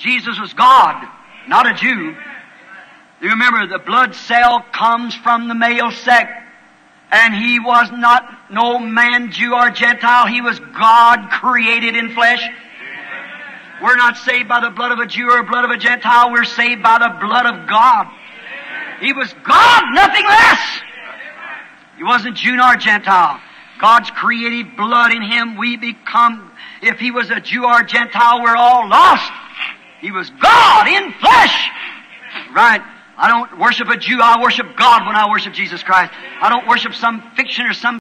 Jesus was God, not a Jew. You remember the blood cell comes from the male sex. And he was not no man, Jew or Gentile. He was God created in flesh. We're not saved by the blood of a Jew or blood of a Gentile. We're saved by the blood of God. He was God, nothing less. He wasn't Jew nor Gentile. God's created blood in him. We become, if he was a Jew or Gentile, we're all lost. He was God in flesh. Right. I don't worship a Jew. I worship God when I worship Jesus Christ. I don't worship some fiction or some